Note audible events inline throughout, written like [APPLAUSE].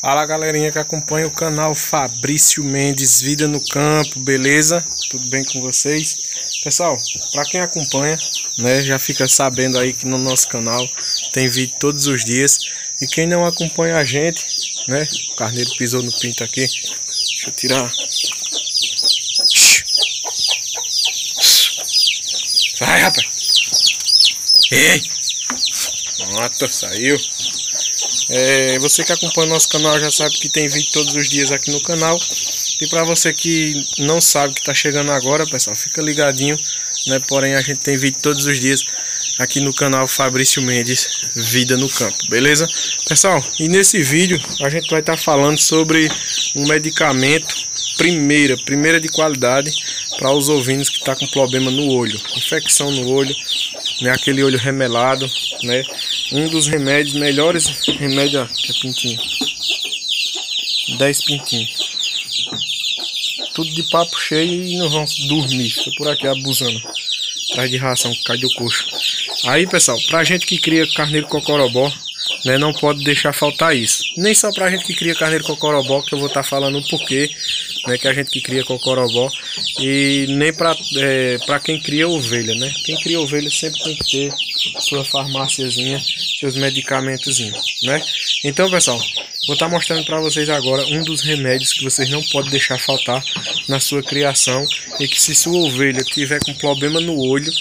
Fala galerinha que acompanha o canal Fabrício Mendes Vida no Campo, beleza? Tudo bem com vocês? Pessoal, para quem acompanha, né, já fica sabendo aí que no nosso canal tem vídeo todos os dias. E quem não acompanha a gente, né, o carneiro pisou no pinto aqui. Deixa eu tirar. Vai, rapaz. Ei! Pronto, saiu. É, você que acompanha nosso canal já sabe que tem vídeo todos os dias aqui no canal. E para você que não sabe que está chegando agora, pessoal, fica ligadinho, né? Porém, a gente tem vídeo todos os dias aqui no canal Fabrício Mendes Vida no Campo, beleza? Pessoal, e nesse vídeo a gente vai estar tá falando sobre um medicamento primeira, primeira de qualidade para os ovinos que está com problema no olho, infecção no olho, né? Aquele olho remelado, né? Um dos remédios, melhores remédios, ó, que é pintinho. 10 pintinhos. Tudo de papo cheio e não vão dormir. Fica por aqui abusando. Atrás de ração, cai do coxo. Aí, pessoal, pra gente que cria carneiro cocorobó, né, não pode deixar faltar isso. Nem só pra gente que cria carneiro cocorobó, que eu vou estar tá falando o porquê né, que a gente que cria cocorobó e nem para é, quem cria ovelha, né? Quem cria ovelha sempre tem que ter sua farmáciazinha, seus medicamentos, né? Então, pessoal, vou estar tá mostrando para vocês agora um dos remédios que vocês não podem deixar faltar na sua criação e que se sua ovelha tiver com problema no olho,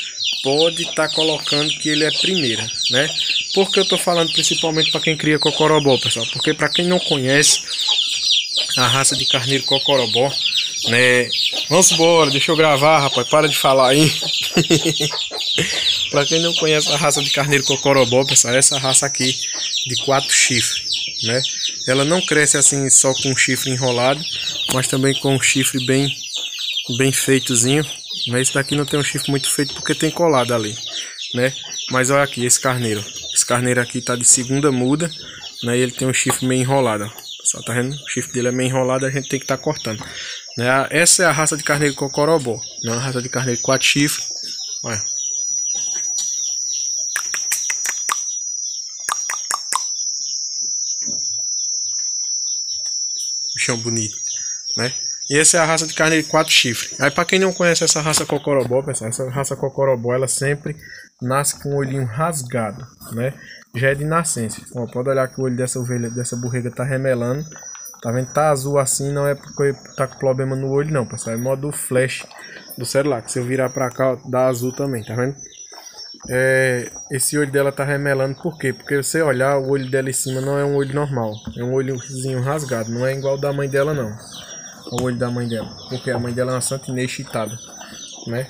pode estar tá colocando que ele é primeira, né? Porque eu estou falando principalmente para quem cria cocorobó, pessoal, porque para quem não conhece, a raça de carneiro cocorobó, né? Vamos embora, deixa eu gravar, rapaz, para de falar aí. [LAUGHS] para quem não conhece a raça de carneiro cocorobó, pessoal, essa raça aqui de quatro chifres, né? Ela não cresce assim só com chifre enrolado, mas também com um chifre bem bem feitozinho. Mas esse daqui não tem um chifre muito feito porque tem colado ali, né? Mas olha aqui esse carneiro. Esse carneiro aqui tá de segunda muda, né? E ele tem um chifre meio enrolado. Só tá vendo? O chifre dele é meio enrolado, a gente tem que estar tá cortando. Né? Essa é a raça de carneiro cocorobó. Não é a raça de carneiro quatro chifres. Olha. Bichão bonito, né? E essa é a raça de carneiro quatro chifres. Aí para quem não conhece essa raça cocorobó, pessoal, essa raça cocorobó ela sempre nasce com o olhinho rasgado, né? Já é de nascença. Ó, pode olhar que o olho dessa ovelha, dessa borrega tá remelando. Tá vendo? Tá azul assim, não é porque tá com problema no olho não, pessoal. É modo flash do celular, que se eu virar pra cá, ó, dá azul também, tá vendo? É, esse olho dela tá remelando por quê? Porque você olhar o olho dela em cima não é um olho normal, é um olhozinho rasgado, não é igual da mãe dela não. O olho da mãe dela, porque a mãe dela é uma santinês chitada, né?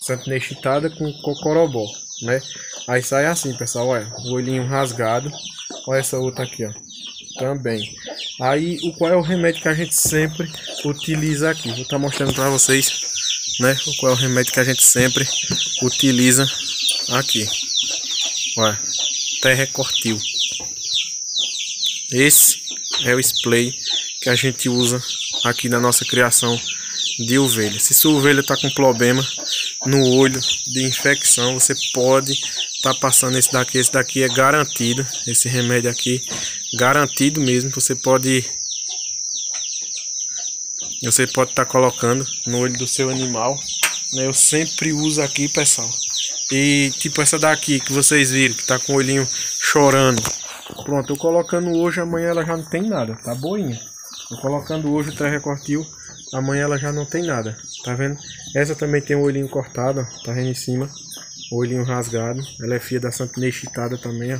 Santinês chitada com cocorobó, né? Aí sai assim, pessoal, olha, o olhinho rasgado. Olha essa outra aqui, ó. Também. Aí, o qual é o remédio que a gente sempre utiliza aqui? Vou estar tá mostrando para vocês, né? O qual é o remédio que a gente sempre utiliza aqui. Olha, Terrecortil. Esse é o spray que a gente usa aqui na nossa criação de ovelha. Se sua ovelha está com problema no olho de infecção, você pode tá passando esse daqui, esse daqui é garantido, esse remédio aqui, garantido mesmo, você pode você pode estar tá colocando no olho do seu animal, né? Eu sempre uso aqui, pessoal. E tipo essa daqui que vocês viram, que tá com o olhinho chorando. Pronto, eu colocando hoje, amanhã ela já não tem nada, tá boinha. Eu colocando hoje o recortil, amanhã ela já não tem nada, tá vendo? Essa também tem o olhinho cortado, ó, tá vendo em cima olhinho rasgado. Ela é filha da Santinês Chitada também, ó,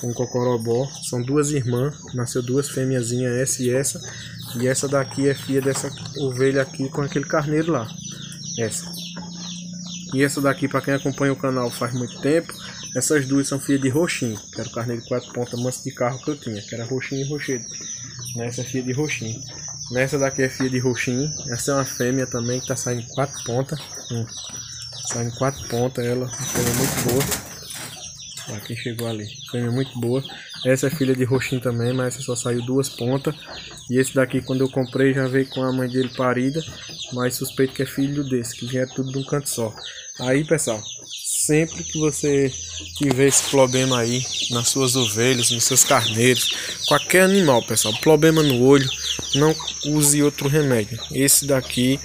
com Cocorobó. São duas irmãs, nasceu duas fêmeazinhas, essa e essa. E essa daqui é filha dessa ovelha aqui com aquele carneiro lá. Essa. E essa daqui, para quem acompanha o canal faz muito tempo, essas duas são filhas de roxinho, que era o carneiro de quatro pontas manso de carro que eu tinha, que era roxinho e rochedo. Essa é filha de roxinho. Nessa daqui é filha de roxinho. Essa é uma fêmea também que tá saindo quatro pontas. Hum. Saindo quatro pontas ela, fêmea muito boa. Aqui chegou ali, fêmea muito boa. Essa é filha de roxinho também, mas essa só saiu duas pontas. E esse daqui quando eu comprei já veio com a mãe dele parida, mas suspeito que é filho desse, que vinha tudo de um canto só. Aí pessoal, sempre que você tiver esse problema aí nas suas ovelhas, nos seus carneiros, qualquer animal, pessoal, problema no olho, não use outro remédio. Esse daqui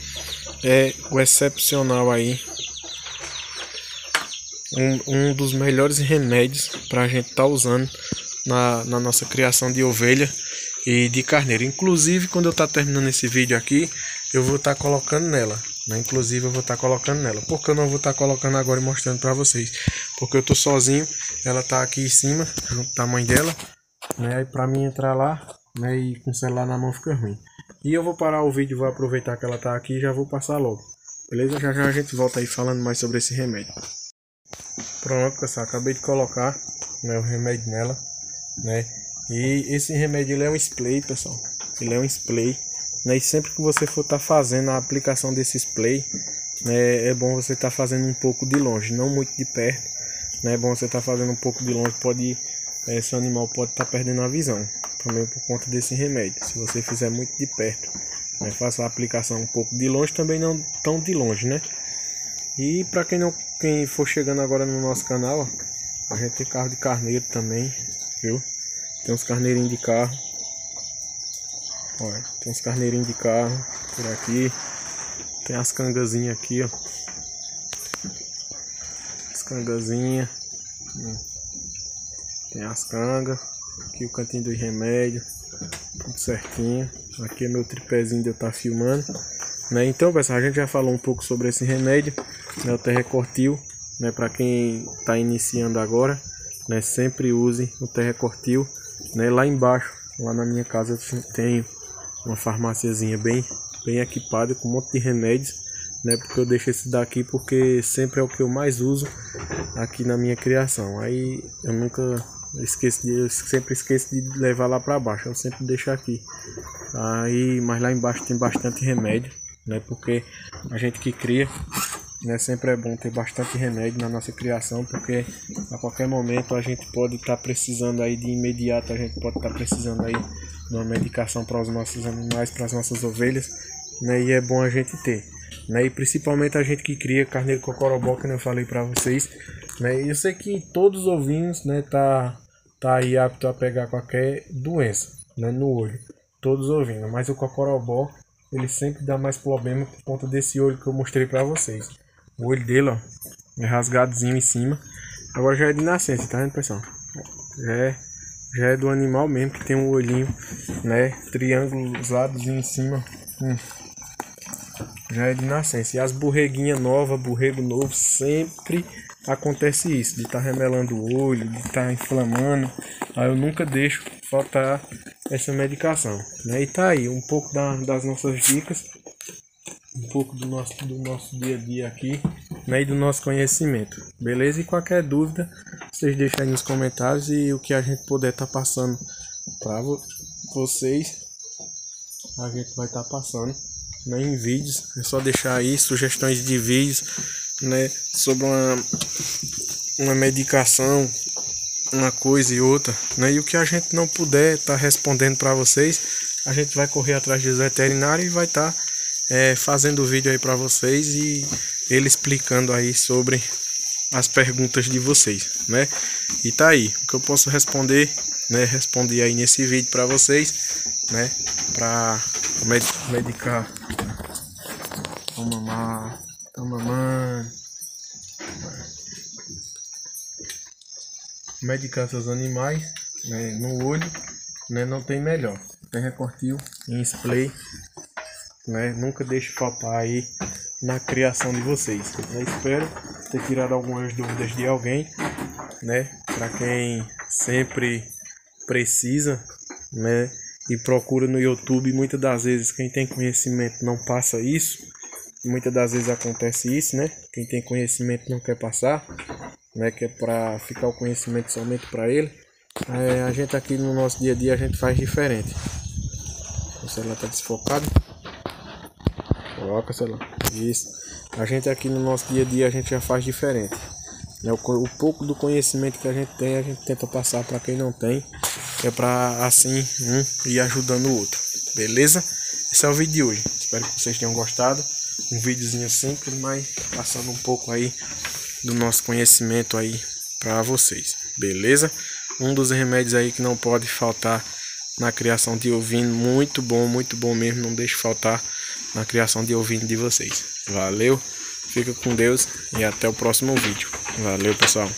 é o excepcional aí, um, um dos melhores remédios para a gente estar tá usando na, na nossa criação de ovelha e de carneiro. Inclusive, quando eu estar tá terminando esse vídeo aqui, eu vou estar tá colocando nela. Né? Inclusive, eu vou estar tá colocando nela. Porque eu não vou estar tá colocando agora e mostrando para vocês. Porque eu tô sozinho. Ela tá aqui em cima, junto com a mãe dela. Né? Aí para mim entrar lá né? e com o celular na mão fica ruim. E eu vou parar o vídeo, vou aproveitar que ela tá aqui e já vou passar logo. Beleza? Já já a gente volta aí falando mais sobre esse remédio. Pronto, pessoal. Acabei de colocar né, o remédio nela. Né? E esse remédio ele é um spray, pessoal. Ele é um spray. Né? E sempre que você for estar tá fazendo a aplicação desse spray, né, é bom você estar tá fazendo um pouco de longe, não muito de perto. Né? É bom você estar tá fazendo um pouco de longe, pode esse animal pode estar tá perdendo a visão, também por conta desse remédio. Se você fizer muito de perto, né? faça a aplicação um pouco de longe, também não tão de longe, né? E para quem não quem for chegando agora no nosso canal, a gente tem carro de carneiro também, viu? Tem uns carneirinhos de carro. Olha, tem uns carneirinhos de carro por aqui. Tem as cangazinhas aqui, ó. As cangazinhas. Tem as cangas. Aqui o cantinho do remédio. Tudo certinho. Aqui é meu tripézinho de eu estar tá filmando. Né? Então, pessoal, a gente já falou um pouco sobre esse remédio. Né? O Terrecortil. Né? Para quem está iniciando agora. Né? Sempre use o Terrecortil né? Lá embaixo, lá na minha casa, eu tenho uma farmáciazinha bem, bem equipada com um monte de remédios, né? Porque eu deixo esse daqui porque sempre é o que eu mais uso aqui na minha criação. Aí eu nunca esqueço de, eu sempre esqueço de levar lá para baixo, eu sempre deixo aqui. Aí, mas lá embaixo tem bastante remédio, né? Porque a gente que cria né? Sempre é bom ter bastante remédio na nossa criação, porque a qualquer momento a gente pode estar tá precisando aí de imediato, a gente pode estar tá precisando aí de uma medicação para os nossos animais, para as nossas ovelhas, né? E é bom a gente ter, né? E principalmente a gente que cria carneiro cocorobó, que eu falei para vocês, né? Eu sei que todos os ovinhos, né, tá tá aí apto a pegar qualquer doença, né, no olho. Todos os ovinhos, mas o cocorobó ele sempre dá mais problema por conta desse olho que eu mostrei para vocês. O olho dele, ó. É rasgadozinho em cima. Agora já é de nascença, tá vendo, pessoal? Já é, já é do animal mesmo, que tem um olhinho, né? Trianguladozinho em cima. Hum. Já é de nascença. E as borreguinhas novas, borrego novo, sempre acontece isso. De estar tá remelando o olho, de estar tá inflamando. Aí eu nunca deixo faltar essa medicação. Né? E tá aí, um pouco da, das nossas dicas um pouco do nosso, do nosso dia a dia aqui né, e do nosso conhecimento. Beleza? E qualquer dúvida, vocês deixem aí nos comentários e o que a gente puder estar tá passando para vocês, a gente vai estar tá passando né, em vídeos. É só deixar aí sugestões de vídeos né, sobre uma, uma medicação, uma coisa e outra. Né, e o que a gente não puder estar tá respondendo para vocês, a gente vai correr atrás dos veterinários e vai estar. Tá é, fazendo vídeo aí para vocês e ele explicando aí sobre as perguntas de vocês, né? E tá aí, o que eu posso responder, né? Responder aí nesse vídeo para vocês, né? Para med medicar o mamar, o mamãe, medicar seus animais, né? No olho, né? Não tem melhor. Tem recortil em spray né? Nunca deixe faltar aí na criação de vocês. Eu espero ter tirado algumas dúvidas de alguém, né? Para quem sempre precisa, né? E procura no YouTube, muitas das vezes quem tem conhecimento não passa isso. Muitas das vezes acontece isso, né? Quem tem conhecimento não quer passar, né? Que é para ficar o conhecimento somente para ele. É, a gente aqui no nosso dia a dia a gente faz diferente. O celular tá desfocado. Coloca, sei lá. Isso. A gente aqui no nosso dia a dia a gente já faz diferente. Né? O, o pouco do conhecimento que a gente tem, a gente tenta passar para quem não tem. É para assim um ir ajudando o outro. Beleza? Esse é o vídeo de hoje. Espero que vocês tenham gostado. Um videozinho simples, mas passando um pouco aí do nosso conhecimento aí para vocês, beleza? Um dos remédios aí que não pode faltar na criação de ovino, muito bom, muito bom mesmo, não deixe faltar na criação de ovino de vocês. Valeu, fica com Deus e até o próximo vídeo. Valeu, pessoal.